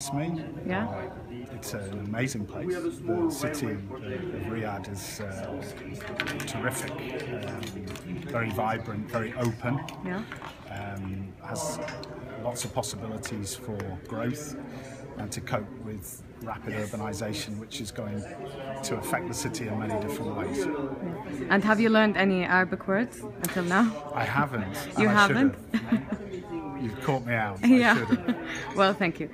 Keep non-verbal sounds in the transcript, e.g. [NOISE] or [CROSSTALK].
It's me. Yeah. It's an amazing place. The city of Riyadh is uh, terrific, um, very vibrant, very open. Yeah. Um, has lots of possibilities for growth and to cope with rapid urbanisation, which is going to affect the city in many different ways. And have you learned any Arabic words until now? I haven't. You haven't? You've caught me out. [LAUGHS] Yeah. well, thank you.